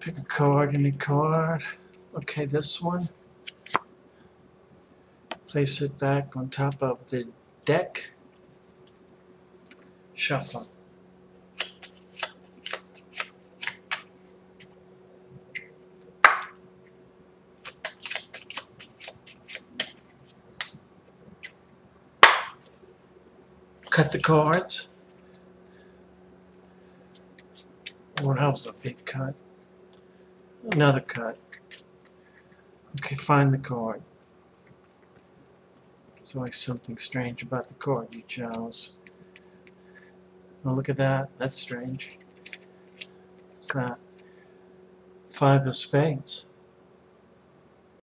Pick a card, any card. Okay, this one. Place it back on top of the deck. Shuffle. Cut the cards. What else a big cut? Another cut. Okay, find the card. There's always something strange about the card, you Charles. Oh, look at that. That's strange. It's that. Five of spades.